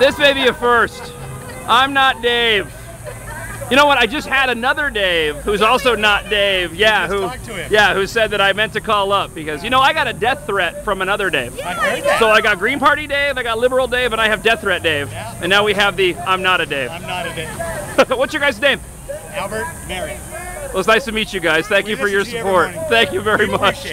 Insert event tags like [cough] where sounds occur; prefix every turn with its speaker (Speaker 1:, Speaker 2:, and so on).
Speaker 1: this may be a first. I'm not Dave. You know what? I just had another Dave who's also not Dave. Yeah, who yeah, who said that I meant to call up because you know I got a death threat from another Dave.
Speaker 2: I.
Speaker 1: So I got Green Party Dave, I got Liberal Dave, and I have Death Threat Dave.
Speaker 2: Yeah.
Speaker 1: And now we have the I'm not a Dave.
Speaker 2: I'm not a Dave. [laughs]
Speaker 1: What's your guys' name?
Speaker 2: Albert, Mary.
Speaker 1: Well, it's nice to meet you guys. Thank
Speaker 2: We
Speaker 1: you for your support. Thank you very
Speaker 2: We
Speaker 1: much.